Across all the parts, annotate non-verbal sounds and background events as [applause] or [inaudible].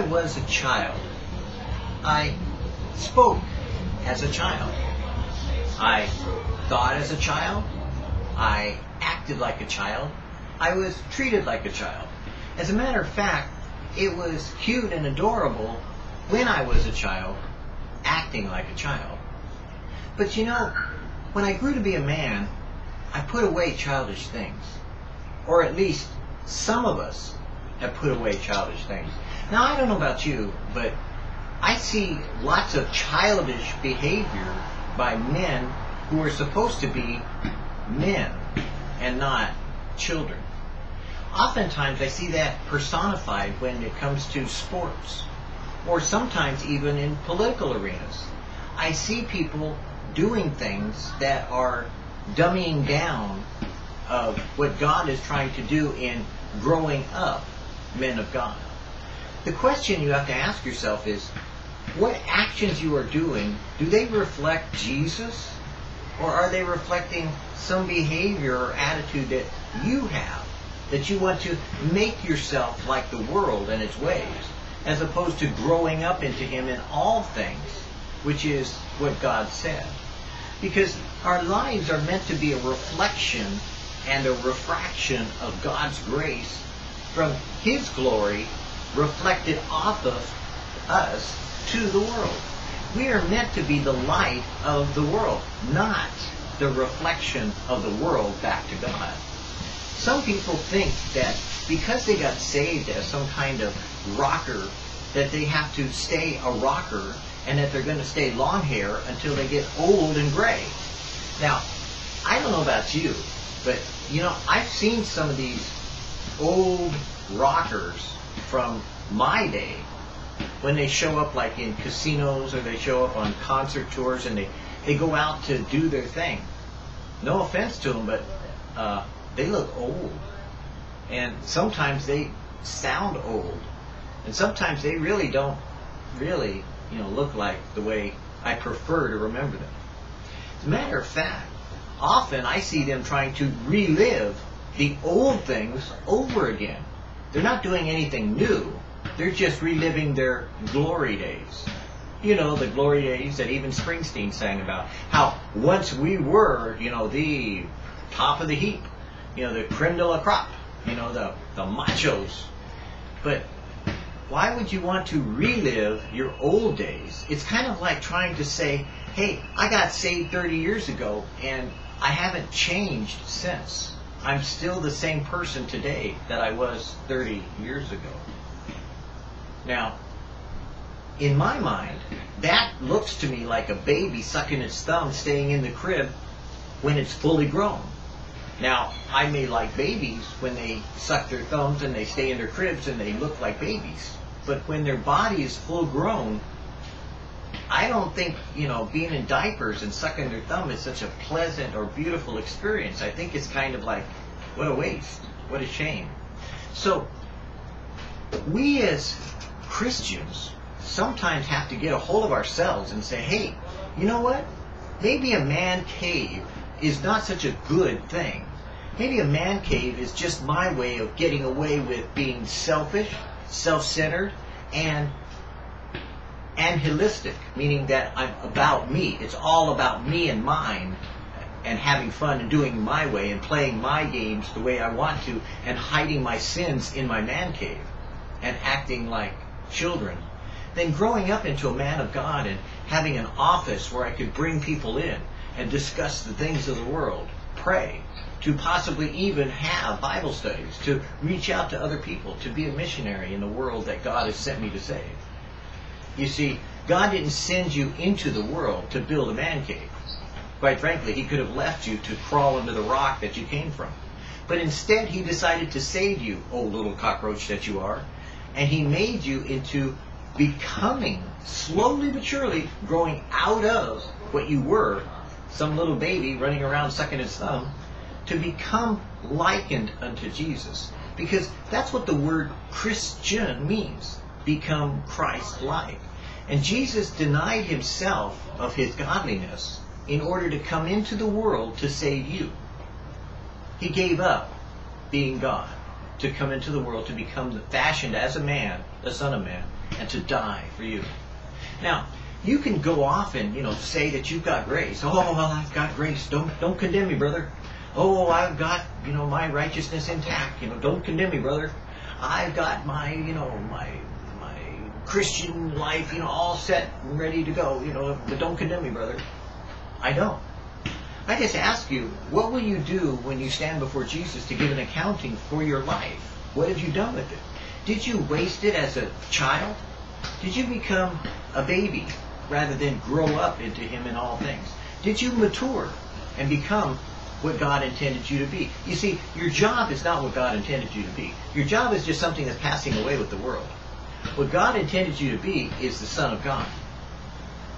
I was a child, I spoke as a child. I thought as a child. I acted like a child. I was treated like a child. As a matter of fact, it was cute and adorable when I was a child, acting like a child. But you know, when I grew to be a man, I put away childish things. Or at least some of us have put away childish things. Now, I don't know about you, but I see lots of childish behavior by men who are supposed to be men and not children. Oftentimes I see that personified when it comes to sports or sometimes even in political arenas. I see people doing things that are dumbing down of what God is trying to do in growing up men of God. The question you have to ask yourself is, what actions you are doing, do they reflect Jesus? Or are they reflecting some behavior or attitude that you have? That you want to make yourself like the world and its ways, as opposed to growing up into Him in all things, which is what God said. Because our lives are meant to be a reflection and a refraction of God's grace from His glory reflected off of us to the world. We are meant to be the light of the world, not the reflection of the world back to God. Some people think that because they got saved as some kind of rocker, that they have to stay a rocker and that they're going to stay long hair until they get old and gray. Now, I don't know about you, but you know, I've seen some of these old rockers from my day when they show up like in casinos or they show up on concert tours and they, they go out to do their thing. No offense to them, but uh, they look old. And sometimes they sound old. And sometimes they really don't really, you know, look like the way I prefer to remember them. As a matter of fact, often I see them trying to relive the old things over again. They're not doing anything new. They're just reliving their glory days. You know, the glory days that even Springsteen sang about. How once we were, you know, the top of the heap. You know, the creme de la crop. You know, the, the machos. But why would you want to relive your old days? It's kind of like trying to say, hey, I got saved 30 years ago and I haven't changed since. I'm still the same person today that I was 30 years ago. Now, in my mind, that looks to me like a baby sucking its thumb staying in the crib when it's fully grown. Now, I may like babies when they suck their thumbs and they stay in their cribs and they look like babies. But when their body is full grown, I don't think, you know, being in diapers and sucking their thumb is such a pleasant or beautiful experience. I think it's kind of like, what a waste. What a shame. So, we as Christians sometimes have to get a hold of ourselves and say, hey, you know what? Maybe a man cave is not such a good thing. Maybe a man cave is just my way of getting away with being selfish, self-centered, and anhilistic, meaning that I'm about me. It's all about me and mine and having fun and doing my way and playing my games the way I want to and hiding my sins in my man cave and acting like children, then growing up into a man of God and having an office where I could bring people in and discuss the things of the world, pray, to possibly even have Bible studies, to reach out to other people, to be a missionary in the world that God has sent me to save. You see, God didn't send you into the world to build a man cave. Quite frankly, he could have left you to crawl under the rock that you came from. But instead, he decided to save you, old little cockroach that you are, and he made you into becoming, slowly but surely, growing out of what you were, some little baby running around sucking his thumb, to become likened unto Jesus. Because that's what the word Christian means. Become Christ-like. And Jesus denied himself of his godliness in order to come into the world to save you. He gave up being God to come into the world to become fashioned as a man, the Son of Man, and to die for you. Now, you can go off and, you know, say that you've got grace. Oh, well, I've got grace. Don't, don't condemn me, brother. Oh, I've got, you know, my righteousness intact. You know, don't condemn me, brother. I've got my, you know, my, my Christian life, you know, all set and ready to go. You know, but don't condemn me, brother. I don't. I just ask you, what will you do when you stand before Jesus to give an accounting for your life? What have you done with it? Did you waste it as a child? Did you become a baby rather than grow up into him in all things? Did you mature and become what God intended you to be? You see, your job is not what God intended you to be. Your job is just something that's passing away with the world. What God intended you to be is the Son of God.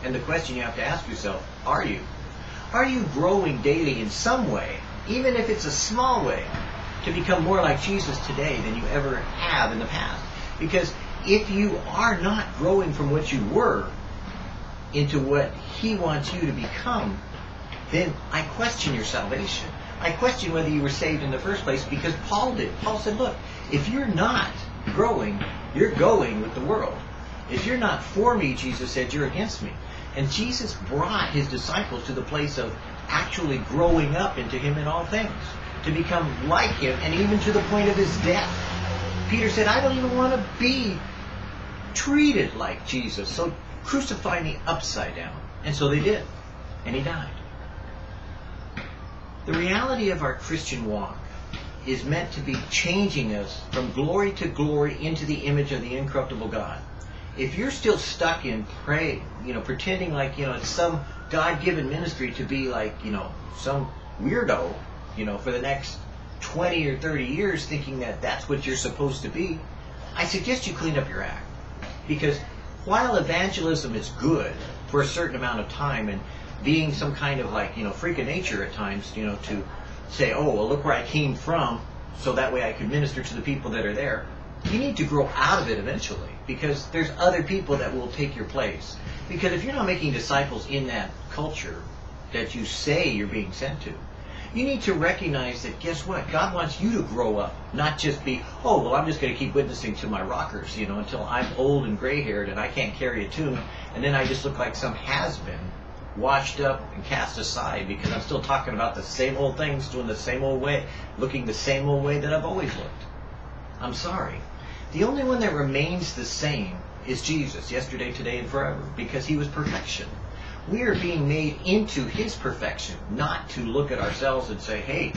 And the question you have to ask yourself, are you? Are you growing daily in some way, even if it's a small way, to become more like Jesus today than you ever have in the past? Because if you are not growing from what you were into what he wants you to become, then I question your salvation. I question whether you were saved in the first place because Paul did. Paul said, look, if you're not growing, you're going with the world. If you're not for me, Jesus said, you're against me. And Jesus brought his disciples to the place of actually growing up into him in all things, to become like him, and even to the point of his death. Peter said, I don't even want to be treated like Jesus. So crucify me upside down. And so they did. And he died. The reality of our Christian walk is meant to be changing us from glory to glory into the image of the incorruptible God. If you're still stuck in pray, you know, pretending like, you know, it's some God-given ministry to be like, you know, some weirdo, you know, for the next 20 or 30 years thinking that that's what you're supposed to be, I suggest you clean up your act. Because while evangelism is good for a certain amount of time and being some kind of like, you know, freak of nature at times, you know, to say, oh, well, look where I came from, so that way I can minister to the people that are there. You need to grow out of it eventually because there's other people that will take your place. Because if you're not making disciples in that culture that you say you're being sent to, you need to recognize that guess what? God wants you to grow up, not just be, oh, well, I'm just going to keep witnessing to my rockers, you know, until I'm old and gray haired and I can't carry a tune, and then I just look like some has been washed up and cast aside because I'm still talking about the same old things, doing the same old way, looking the same old way that I've always looked. I'm sorry. The only one that remains the same is Jesus, yesterday, today, and forever, because he was perfection. We are being made into his perfection, not to look at ourselves and say, hey,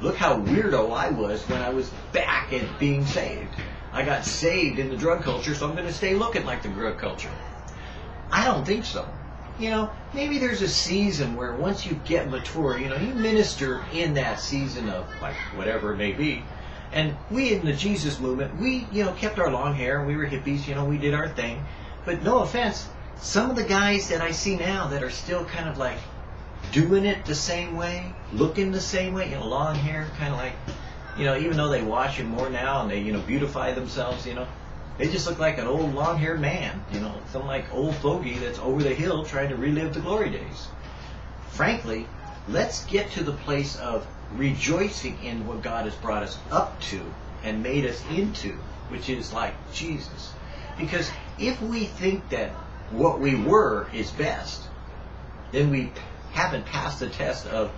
look how weirdo I was when I was back at being saved. I got saved in the drug culture, so I'm going to stay looking like the drug culture. I don't think so you know, maybe there's a season where once you get mature, you know, you minister in that season of like whatever it may be. And we in the Jesus movement, we, you know, kept our long hair and we were hippies, you know, we did our thing. But no offense, some of the guys that I see now that are still kind of like doing it the same way, looking the same way, you know, long hair, kind of like, you know, even though they wash it more now and they, you know, beautify themselves, you know, they just look like an old long-haired man, you know, some like old fogey that's over the hill trying to relive the glory days. Frankly, let's get to the place of rejoicing in what God has brought us up to and made us into, which is like Jesus. Because if we think that what we were is best, then we haven't passed the test of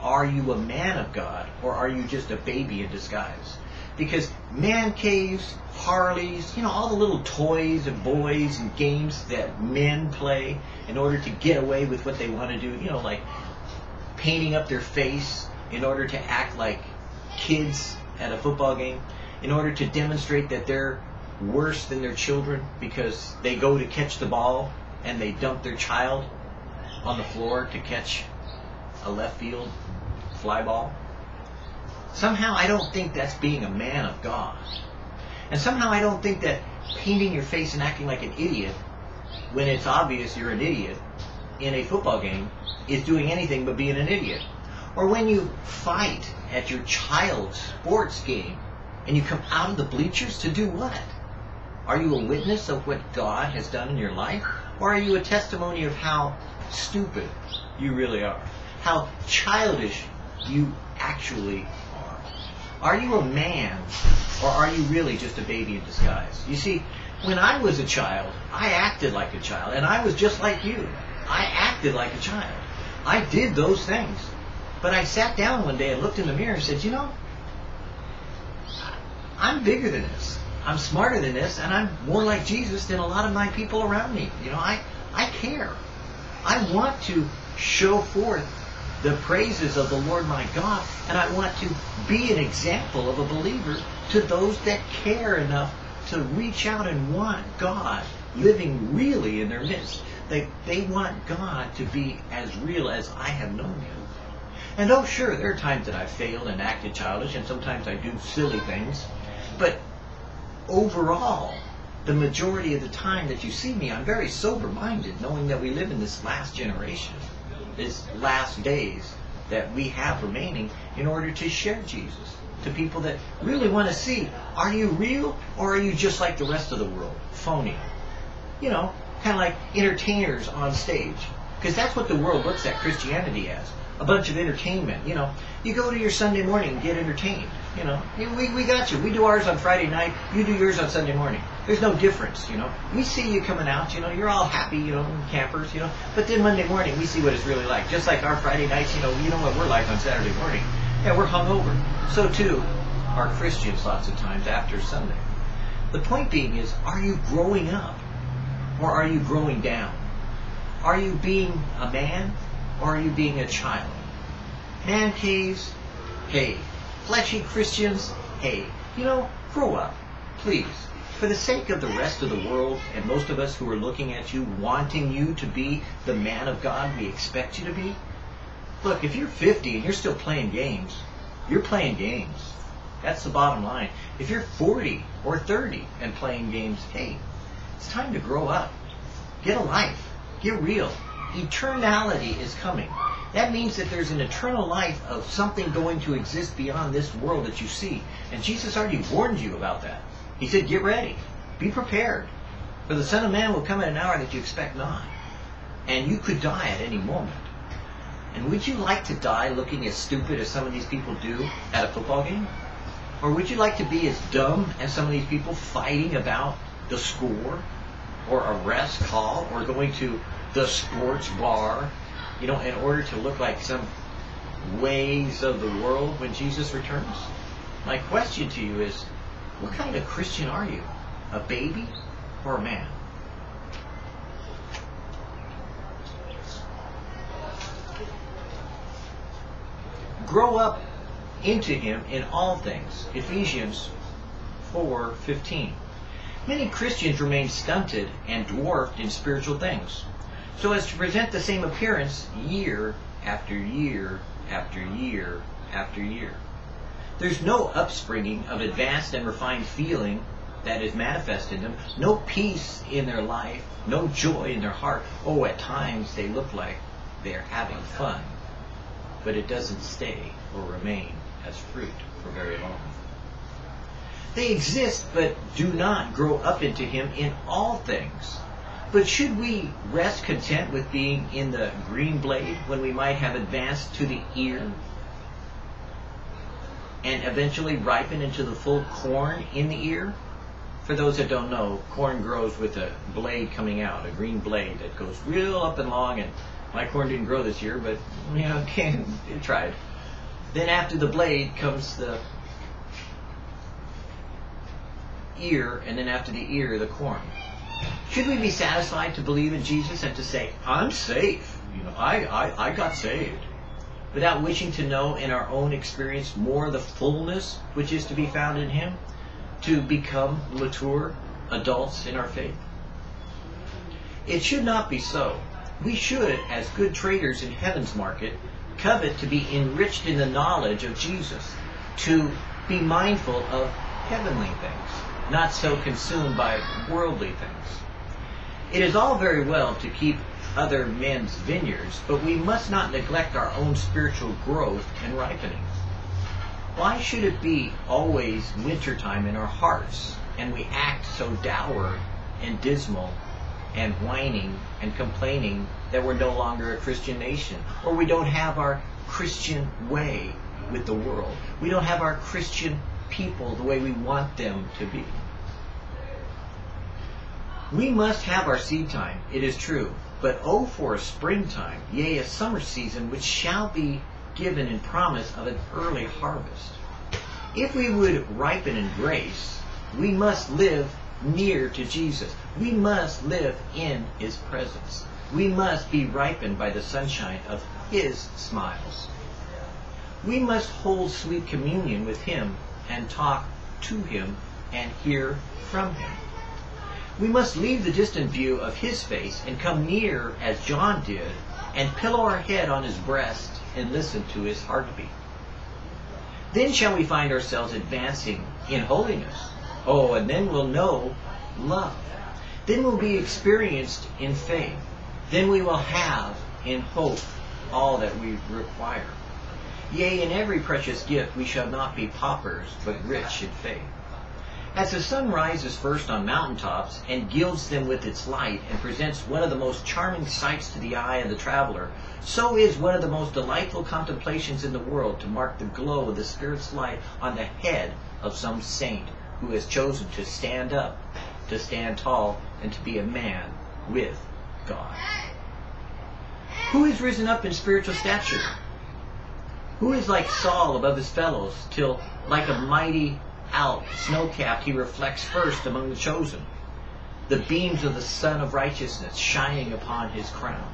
are you a man of God or are you just a baby in disguise? Because man caves, Harleys, you know, all the little toys and boys and games that men play in order to get away with what they want to do, you know, like painting up their face in order to act like kids at a football game, in order to demonstrate that they're worse than their children because they go to catch the ball and they dump their child on the floor to catch a left field fly ball. Somehow I don't think that's being a man of God. And somehow I don't think that painting your face and acting like an idiot when it's obvious you're an idiot in a football game is doing anything but being an idiot. Or when you fight at your child's sports game and you come out of the bleachers to do what? Are you a witness of what God has done in your life? Or are you a testimony of how stupid you really are? How childish you actually are you a man or are you really just a baby in disguise? You see, when I was a child, I acted like a child, and I was just like you. I acted like a child. I did those things. But I sat down one day and looked in the mirror and said, you know, I'm bigger than this. I'm smarter than this, and I'm more like Jesus than a lot of my people around me. You know, I, I care. I want to show forth the praises of the Lord my God, and I want to be an example of a believer to those that care enough to reach out and want God living really in their midst. They, they want God to be as real as I have known him. And oh, sure, there are times that I've failed and acted childish, and sometimes I do silly things. But overall, the majority of the time that you see me, I'm very sober-minded, knowing that we live in this last generation, this last days that we have remaining in order to share Jesus to people that really want to see, are you real or are you just like the rest of the world, phony? You know, kind of like entertainers on stage. Because that's what the world looks at Christianity as. A bunch of entertainment, you know. You go to your Sunday morning and get entertained. You know, we, we got you. We do ours on Friday night. You do yours on Sunday morning. There's no difference, you know. We see you coming out, you know. You're all happy, you know, campers, you know. But then Monday morning, we see what it's really like. Just like our Friday nights, you know, you know what we're like on Saturday morning. Yeah, we're hungover. So too are Christians lots of times after Sunday. The point being is, are you growing up or are you growing down? Are you being a man or are you being a child? Man caves, hey, fleshy Christians, hey, you know, grow up, please. For the sake of the rest of the world and most of us who are looking at you, wanting you to be the man of God we expect you to be, look, if you're 50 and you're still playing games, you're playing games. That's the bottom line. If you're 40 or 30 and playing games, hey, it's time to grow up. Get a life. Get real. Eternality is coming. That means that there's an eternal life of something going to exist beyond this world that you see. And Jesus already warned you about that. He said, get ready. Be prepared. For the Son of Man will come at an hour that you expect not. And you could die at any moment. And would you like to die looking as stupid as some of these people do at a football game? Or would you like to be as dumb as some of these people fighting about the score or a rest call or going to the sports bar you know, in order to look like some ways of the world when Jesus returns? My question to you is, what kind of Christian are you? A baby or a man? Grow up into him in all things. Ephesians 4:15. Many Christians remain stunted and dwarfed in spiritual things so as to present the same appearance year after year after year after year. There's no upspringing of advanced and refined feeling that is manifest in them, no peace in their life, no joy in their heart. Oh, at times they look like they're having fun, but it doesn't stay or remain as fruit for very long. They exist, but do not grow up into Him in all things. But should we rest content with being in the green blade when we might have advanced to the ear and eventually ripen into the full corn in the ear? For those that don't know, corn grows with a blade coming out, a green blade that goes real up and long. And my corn didn't grow this year, but you know, [laughs] okay, it tried. Then after the blade comes the ear, and then after the ear, the corn. Should we be satisfied to believe in Jesus and to say, I'm safe? You know, I, I, I got saved. Without wishing to know in our own experience more the fullness which is to be found in Him, to become mature adults in our faith? It should not be so. We should, as good traders in heaven's market, covet to be enriched in the knowledge of Jesus, to be mindful of heavenly things not so consumed by worldly things. It is all very well to keep other men's vineyards, but we must not neglect our own spiritual growth and ripening. Why should it be always wintertime in our hearts, and we act so dour and dismal and whining and complaining that we're no longer a Christian nation, or we don't have our Christian way with the world. We don't have our Christian people the way we want them to be. We must have our seed time, it is true, but oh for a springtime, yea, a summer season, which shall be given in promise of an early harvest. If we would ripen in grace, we must live near to Jesus. We must live in his presence. We must be ripened by the sunshine of his smiles. We must hold sweet communion with him and talk to him and hear from him. We must leave the distant view of his face and come near as John did and pillow our head on his breast and listen to his heartbeat. Then shall we find ourselves advancing in holiness. Oh, and then we'll know love. Then we'll be experienced in faith. Then we will have in hope all that we require. Yea, in every precious gift we shall not be paupers, but rich in faith. As the sun rises first on mountaintops and gilds them with its light and presents one of the most charming sights to the eye of the traveler, so is one of the most delightful contemplations in the world to mark the glow of the Spirit's light on the head of some saint who has chosen to stand up, to stand tall, and to be a man with God. Who is risen up in spiritual stature? Who is like Saul above his fellows, till like a mighty Alp, snow-capped, he reflects first among the chosen, the beams of the sun of righteousness shining upon his crown,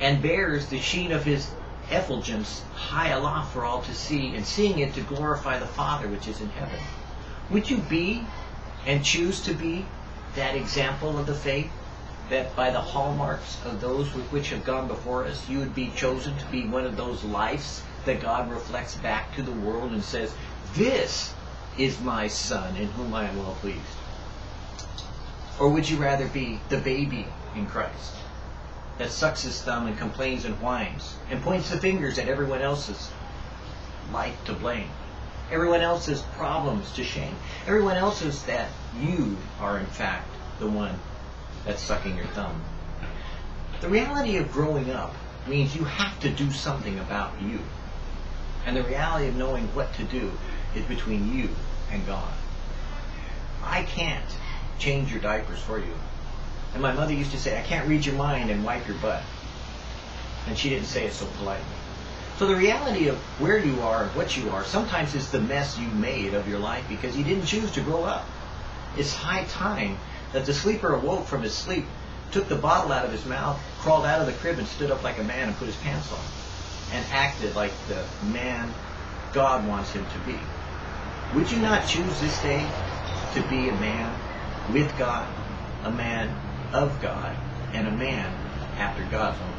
and bears the sheen of his effulgence high aloft for all to see, and seeing it to glorify the Father which is in heaven. Would you be and choose to be that example of the faith that by the hallmarks of those which have gone before us, you would be chosen to be one of those lives that God reflects back to the world and says, this is my son in whom I am well pleased? Or would you rather be the baby in Christ that sucks his thumb and complains and whines and points the fingers at everyone else's life to blame, everyone else's problems to shame, everyone else's that you are in fact the one that's sucking your thumb? The reality of growing up means you have to do something about you. And the reality of knowing what to do is between you and God. I can't change your diapers for you. And my mother used to say, I can't read your mind and wipe your butt. And she didn't say it so politely. So the reality of where you are and what you are sometimes is the mess you made of your life because you didn't choose to grow up. It's high time that the sleeper awoke from his sleep, took the bottle out of his mouth, crawled out of the crib and stood up like a man and put his pants on and acted like the man God wants him to be. Would you not choose this day to be a man with God, a man of God, and a man after God's own?